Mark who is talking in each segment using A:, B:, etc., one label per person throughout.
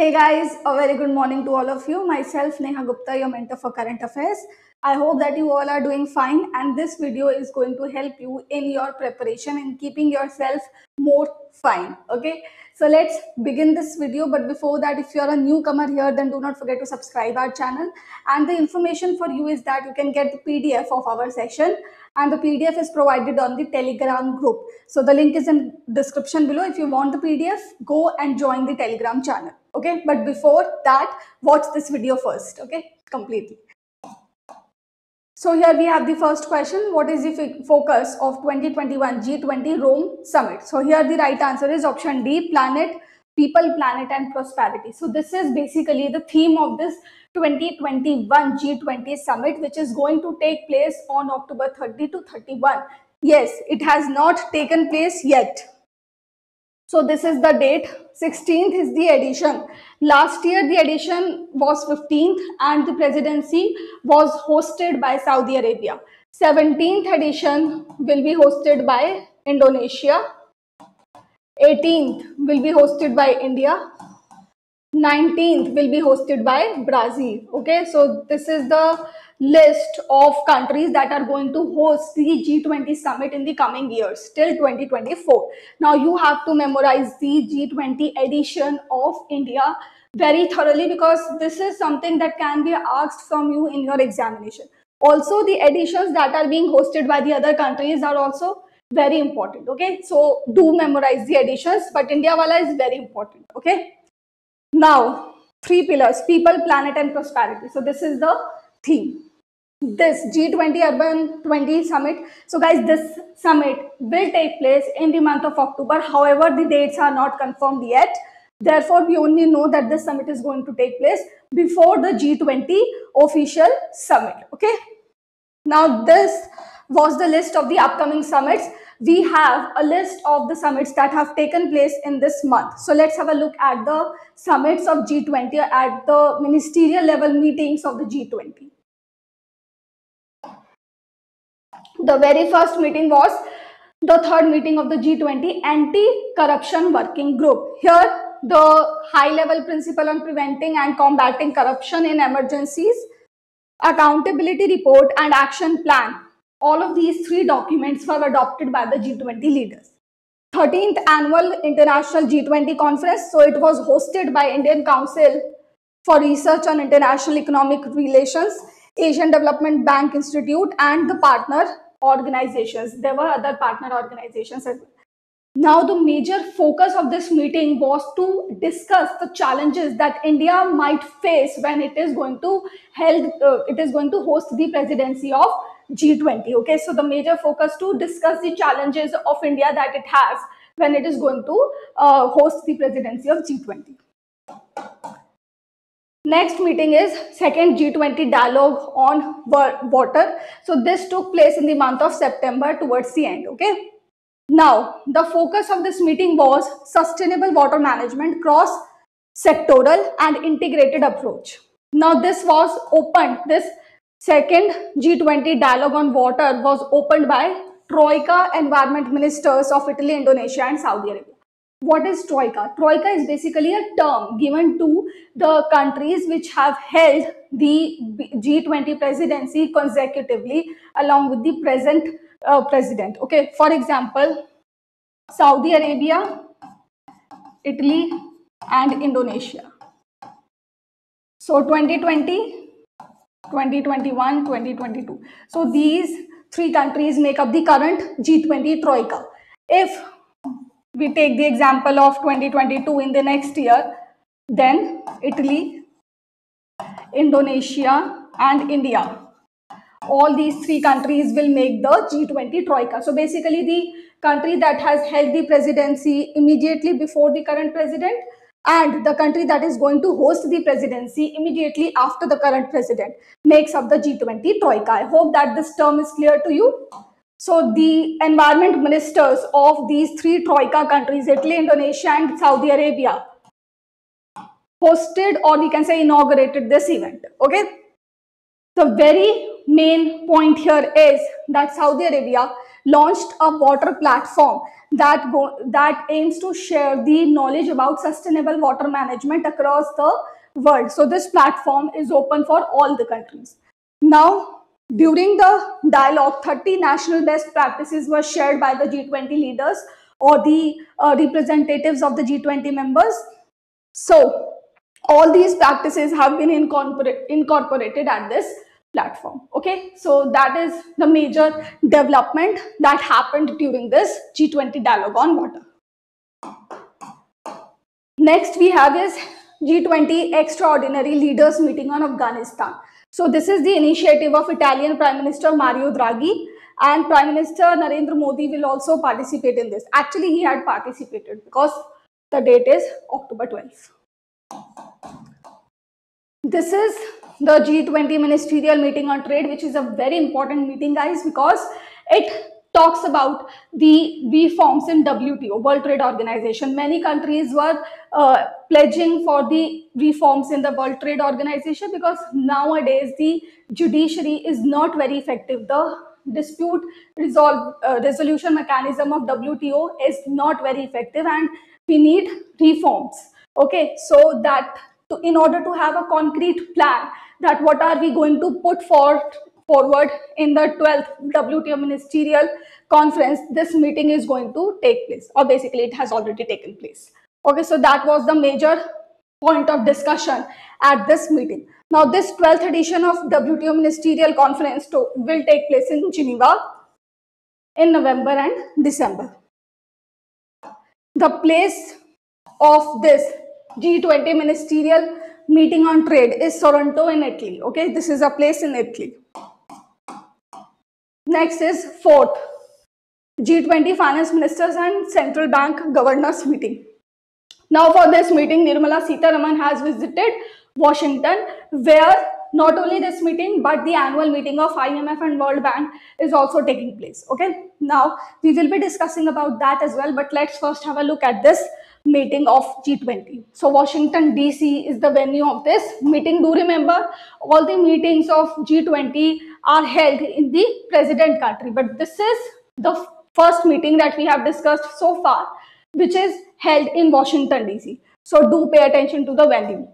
A: Hey guys, a very good morning to all of you. Myself, Neha Gupta, your mentor for current affairs. I hope that you all are doing fine and this video is going to help you in your preparation and keeping yourself more fine. Okay, so let's begin this video. But before that, if you are a newcomer here, then do not forget to subscribe our channel. And the information for you is that you can get the PDF of our session and the PDF is provided on the Telegram group. So the link is in description below. If you want the PDF, go and join the Telegram channel. Okay, but before that, watch this video first. Okay, completely. So here we have the first question. What is the focus of 2021 G20 Rome Summit? So here the right answer is option D, planet, people, planet and prosperity. So this is basically the theme of this 2021 G20 Summit, which is going to take place on October 30 to 31. Yes, it has not taken place yet. So this is the date. 16th is the edition. Last year the edition was 15th and the presidency was hosted by Saudi Arabia. 17th edition will be hosted by Indonesia. 18th will be hosted by India. 19th will be hosted by Brazil. Okay, so this is the list of countries that are going to host the G20 summit in the coming years till 2024. Now you have to memorize the G20 edition of India very thoroughly because this is something that can be asked from you in your examination. Also the editions that are being hosted by the other countries are also very important. Okay, so do memorize the editions but India wala is very important. Okay. Now, three pillars, people, planet and prosperity. So this is the theme. This G20 Urban 20 Summit. So guys, this summit will take place in the month of October. However, the dates are not confirmed yet. Therefore, we only know that this summit is going to take place before the G20 official summit. Okay. Now, this was the list of the upcoming summits we have a list of the summits that have taken place in this month. So let's have a look at the summits of G20 at the ministerial level meetings of the G20. The very first meeting was the third meeting of the G20 Anti-Corruption Working Group. Here, the high-level principle on preventing and combating corruption in emergencies, accountability report and action plan all of these three documents were adopted by the G20 leaders. 13th annual international G20 conference. So it was hosted by Indian Council for Research on International Economic Relations, Asian Development Bank Institute and the partner organizations. There were other partner organizations as well. Now the major focus of this meeting was to discuss the challenges that India might face when it is going to held uh, it is going to host the presidency of G20. Okay, so the major focus to discuss the challenges of India that it has when it is going to uh, host the presidency of G20. Next meeting is second G20 dialogue on water. So this took place in the month of September towards the end. Okay. Now the focus of this meeting was sustainable water management cross sectoral and integrated approach. Now this was opened, this Second G20 dialogue on water was opened by Troika environment ministers of Italy, Indonesia and Saudi Arabia. What is Troika? Troika is basically a term given to the countries which have held the G20 presidency consecutively along with the present uh, president. Okay, for example, Saudi Arabia, Italy and Indonesia. So 2020 2021, 2022. So these three countries make up the current G20 Troika. If we take the example of 2022 in the next year, then Italy, Indonesia and India. All these three countries will make the G20 Troika. So basically the country that has held the presidency immediately before the current president and the country that is going to host the presidency immediately after the current president makes up the G20 Troika. I hope that this term is clear to you. So the environment ministers of these three Troika countries, Italy, Indonesia and Saudi Arabia, hosted or we can say inaugurated this event. Okay. The very main point here is that Saudi Arabia launched a water platform that go, that aims to share the knowledge about sustainable water management across the world. So this platform is open for all the countries. Now, during the dialogue, 30 national best practices were shared by the G20 leaders or the uh, representatives of the G20 members. So all these practices have been incorporate, incorporated at this platform. Okay, so that is the major development that happened during this G20 dialogue on water. Next we have is G20 Extraordinary Leaders Meeting on Afghanistan. So this is the initiative of Italian Prime Minister Mario Draghi and Prime Minister Narendra Modi will also participate in this. Actually, he had participated because the date is October 12th. This is the G20 ministerial meeting on trade, which is a very important meeting, guys, because it talks about the reforms in WTO, World Trade Organization. Many countries were uh, pledging for the reforms in the World Trade Organization because nowadays the judiciary is not very effective. The dispute resolve uh, resolution mechanism of WTO is not very effective and we need reforms. Okay, so that in order to have a concrete plan that what are we going to put forward forward in the 12th WTO ministerial conference, this meeting is going to take place or basically it has already taken place. Okay, so that was the major point of discussion at this meeting. Now this 12th edition of WTO ministerial conference to, will take place in Geneva in November and December. The place of this G20 ministerial meeting on trade is Sorrento in Italy. Okay, this is a place in Italy. Next is fourth, G20 finance ministers and central bank governors meeting. Now for this meeting, Nirmala Sitharaman has visited Washington where not only this meeting but the annual meeting of IMF and World Bank is also taking place. Okay, now we will be discussing about that as well but let's first have a look at this meeting of G20. So Washington DC is the venue of this meeting. Do remember all the meetings of G20 are held in the president country. But this is the first meeting that we have discussed so far, which is held in Washington DC. So do pay attention to the venue.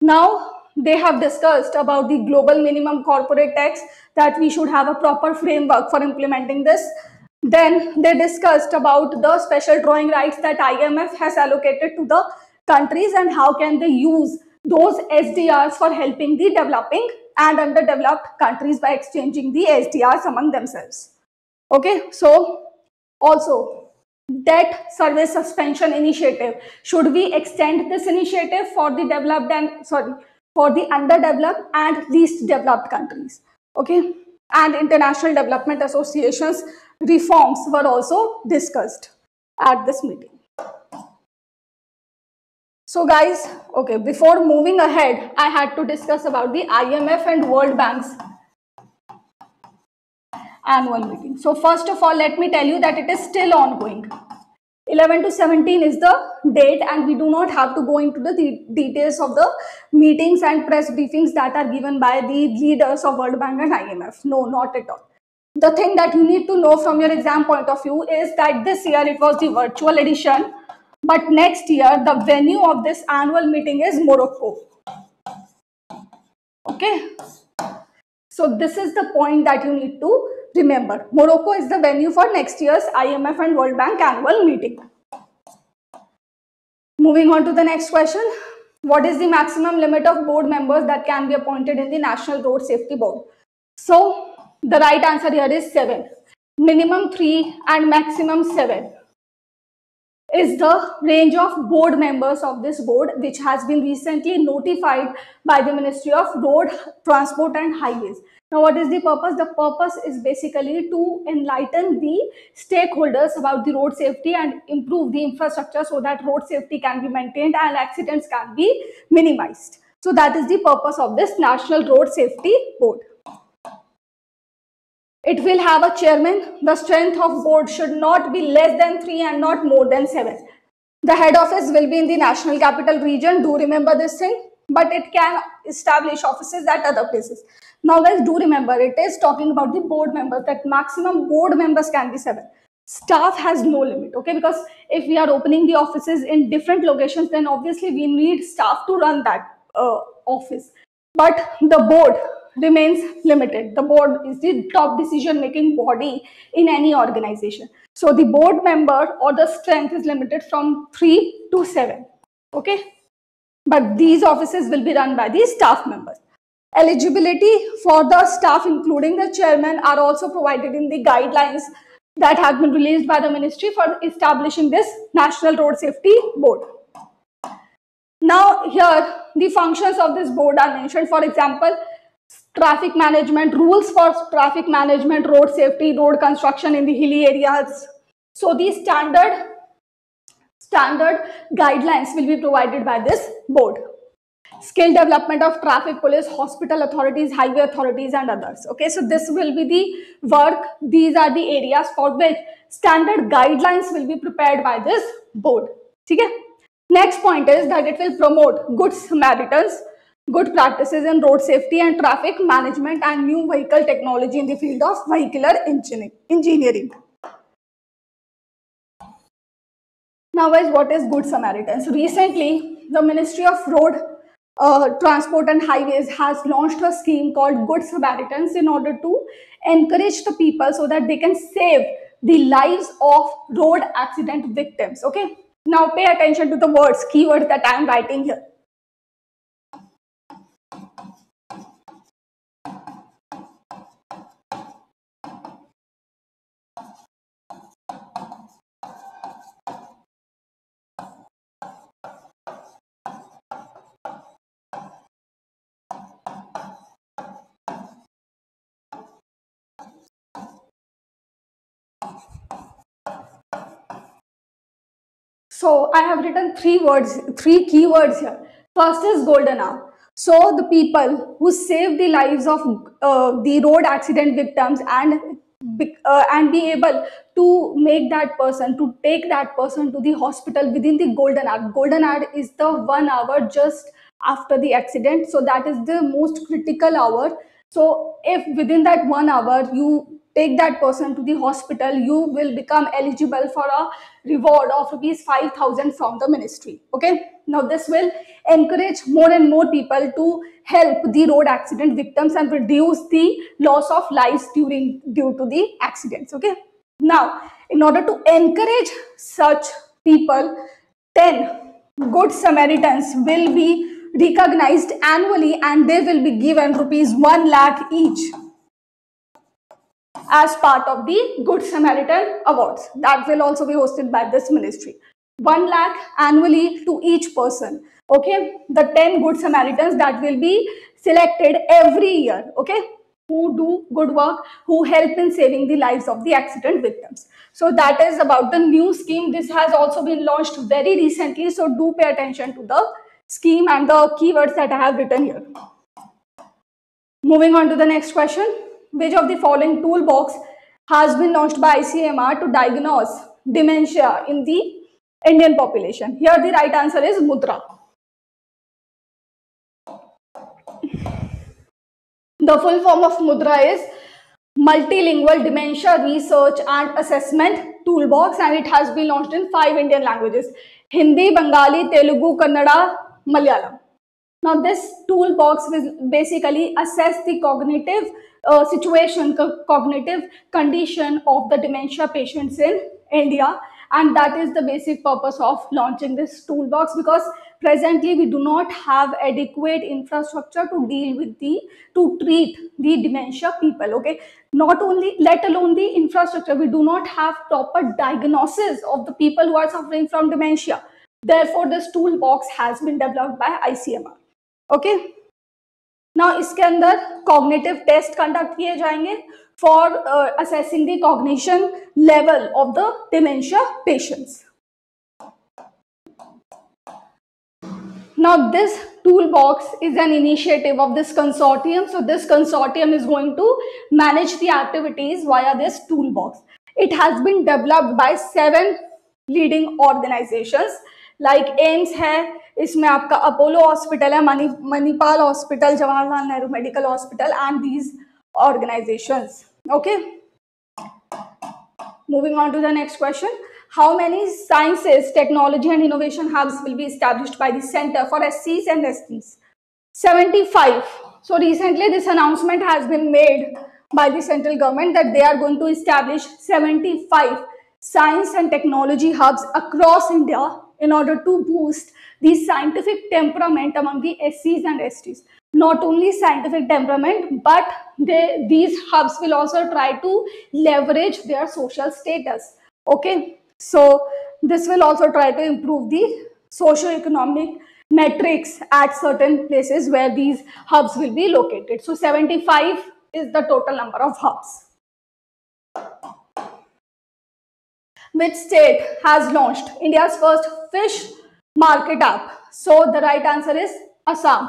A: Now they have discussed about the global minimum corporate tax that we should have a proper framework for implementing this then they discussed about the special drawing rights that IMF has allocated to the countries and how can they use those SDRs for helping the developing and underdeveloped countries by exchanging the SDRs among themselves. Okay, so also debt service suspension initiative. Should we extend this initiative for the developed and sorry for the underdeveloped and least developed countries? Okay, and international development associations reforms were also discussed at this meeting. So guys, okay, before moving ahead, I had to discuss about the IMF and World Bank's annual meeting. So first of all, let me tell you that it is still ongoing. 11 to 17 is the date and we do not have to go into the de details of the meetings and press briefings that are given by the leaders of World Bank and IMF. No, not at all the thing that you need to know from your exam point of view is that this year it was the virtual edition, but next year the venue of this annual meeting is Morocco. Okay. So this is the point that you need to remember. Morocco is the venue for next year's IMF and World Bank annual meeting. Moving on to the next question. What is the maximum limit of board members that can be appointed in the National Road Safety Board? So the right answer here is 7. Minimum 3 and maximum 7 is the range of board members of this board which has been recently notified by the Ministry of Road, Transport and Highways. Now what is the purpose? The purpose is basically to enlighten the stakeholders about the road safety and improve the infrastructure so that road safety can be maintained and accidents can be minimized. So that is the purpose of this National Road Safety Board. It will have a chairman. The strength of board should not be less than 3 and not more than 7. The head office will be in the national capital region. Do remember this thing. but it can establish offices at other places. Now guys, do remember it is talking about the board members that maximum board members can be seven. Staff has no limit, okay? Because if we are opening the offices in different locations, then obviously we need staff to run that uh, office. But the board remains limited. The board is the top decision making body in any organization. So the board member or the strength is limited from 3 to 7. Okay. But these offices will be run by the staff members. Eligibility for the staff including the chairman are also provided in the guidelines that have been released by the ministry for establishing this National Road Safety Board. Now here the functions of this board are mentioned. For example, traffic management, rules for traffic management, road safety, road construction in the hilly areas. So these standard, standard guidelines will be provided by this board. Skill development of traffic police, hospital authorities, highway authorities and others. Okay, so this will be the work. These are the areas for which standard guidelines will be prepared by this board. Okay? Next point is that it will promote good Samaritans, good practices in road safety and traffic management and new vehicle technology in the field of vehicular engineering. Now guys, what is Good Samaritans? Recently, the Ministry of Road uh, Transport and Highways has launched a scheme called Good Samaritans in order to encourage the people so that they can save the lives of road accident victims. Okay. Now pay attention to the words, keywords that I am writing here. So I have written three words, three keywords here. First is golden hour. So the people who save the lives of uh, the road accident victims and uh, and be able to make that person to take that person to the hospital within the golden hour. Golden hour is the one hour just after the accident. So that is the most critical hour. So if within that one hour you take that person to the hospital, you will become eligible for a reward of rupees 5000 from the ministry. Okay. Now this will encourage more and more people to help the road accident victims and reduce the loss of lives during due to the accidents. Okay. Now, in order to encourage such people, 10 good Samaritans will be recognized annually and they will be given rupees 1 lakh each as part of the Good Samaritan Awards. That will also be hosted by this ministry. 1 lakh annually to each person. Okay, the 10 Good Samaritans that will be selected every year. Okay, who do good work, who help in saving the lives of the accident victims. So that is about the new scheme. This has also been launched very recently. So do pay attention to the scheme and the keywords that I have written here. Moving on to the next question. Which of the following toolbox has been launched by ICMR to diagnose dementia in the Indian population? Here the right answer is Mudra. The full form of Mudra is Multilingual Dementia Research and Assessment Toolbox and it has been launched in five Indian languages. Hindi, Bengali, Telugu, Kannada, Malayalam. Now this toolbox will basically assess the cognitive uh, situation, co cognitive condition of the dementia patients in India. And that is the basic purpose of launching this toolbox because presently we do not have adequate infrastructure to deal with the, to treat the dementia people, okay? Not only, let alone the infrastructure, we do not have proper diagnosis of the people who are suffering from dementia. Therefore, this toolbox has been developed by ICMR, okay? ना इसके अंदर cognitive test conduct किए जाएंगे for assessing the cognition level of the dementia patients Now this toolbox is an initiative of this consortium. So this consortium is going to manage the activities via this toolbox. It has been developed by seven leading organizations like AIIMS है, इसमें आपका Apollo hospital है Mani Manipal hospital Jawaharlal Nehru medical hospital and these organization okay moving on to the next question how many sciences technology and innovation hubs will be establish by this centre for S C and S Cs seventy five so recently this announcement has been made by the central government that they are going to establish seventy five science and technology hubs across India in order to boost the scientific temperament among the SCs and STs. Not only scientific temperament, but they, these hubs will also try to leverage their social status. Okay, so this will also try to improve the socio-economic metrics at certain places where these hubs will be located. So 75 is the total number of hubs. Which state has launched India's first fish market app? So the right answer is Assam.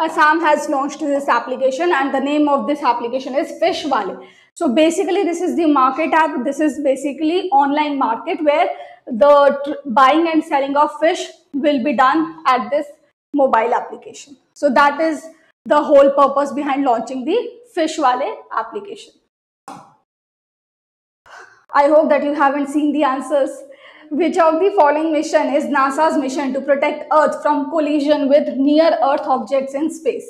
A: Assam has launched this application and the name of this application is Fish Wale. So basically this is the market app. This is basically online market where the buying and selling of fish will be done at this mobile application. So that is the whole purpose behind launching the Fish Wale application. I hope that you haven't seen the answers. Which of the following mission is NASA's mission to protect Earth from collision with near-Earth objects in space?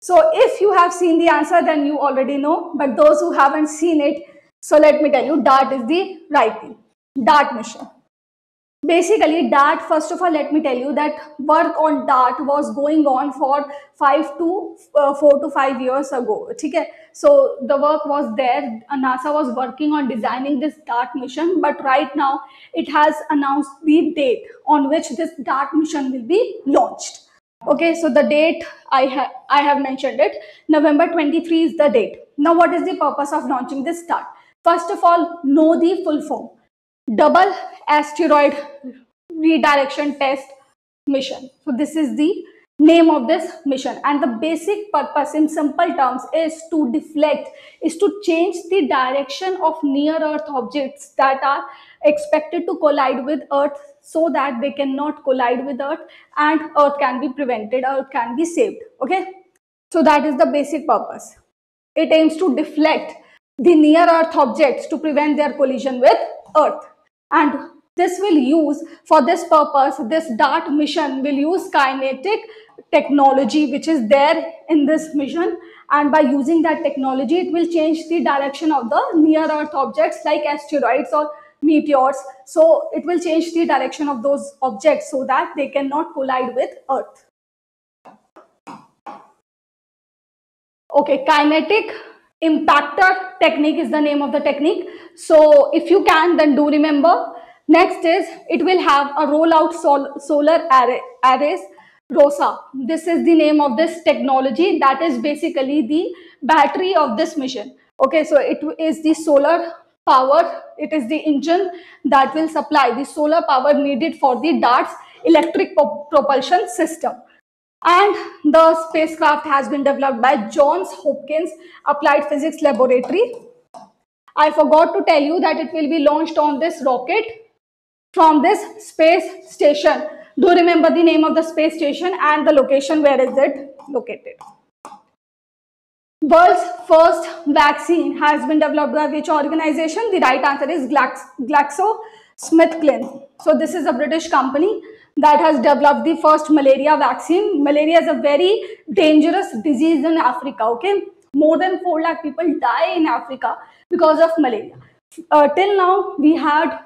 A: So if you have seen the answer, then you already know. But those who haven't seen it, so let me tell you, DART is the right thing. DART mission basically dart first of all let me tell you that work on dart was going on for 5 to uh, 4 to 5 years ago okay? So the work was there. Nasa was working on designing this dart mission but right now it has announced the date on which this dart mission will be launched okay? So the date i have i have mentioned it. November 23 is the date. Now what is the purpose of launching this dart? First of all know the full form double asteroid redirection test mission. So this is the name of this mission. And the basic purpose in simple terms is to deflect is to change the direction of near earth objects that are expected to collide with earth so that they cannot collide with earth and earth can be prevented earth can be saved. Okay? So that is the basic purpose. It aims to deflect the near earth objects to prevent their collision with earth and this will use for this purpose this dart mission will use kinetic technology which is there in this mission. And by using that technology it will change the direction of the near earth objects like asteroids or meteors. So it will change the direction of those objects so that they cannot collide with earth. Okay kinetic impactor technique is the name of the technique. So if you can then do remember. Next is it will have a rollout sol solar array, arrays. Rosa this is the name of this technology. That is basically the battery of this mission okay so it is the solar power. It is the engine that will supply the solar power needed for the darts electric propulsion system and the spacecraft has been developed by Johns Hopkins Applied Physics Laboratory. I forgot to tell you that it will be launched on this rocket from this space station. Do remember the name of the space station and the location where is it located. World's first vaccine has been developed by which organization? The right answer is GlaxoSmithKline. So this is a British company that has developed the first malaria vaccine. Malaria is a very dangerous disease in Africa, okay? More than 4 lakh people die in Africa because of malaria. Uh, till now, we had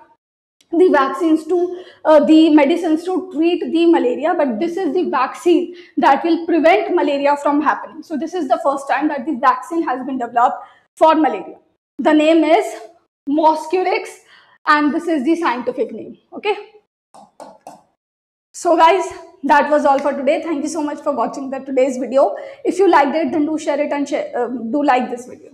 A: the vaccines to uh, the medicines to treat the malaria but this is the vaccine that will prevent malaria from happening so this is the first time that the vaccine has been developed for malaria the name is mosquirix and this is the scientific name okay so guys, that was all for today. Thank you so much for watching the today's video. If you liked it, then do share it and share, uh, do like this video.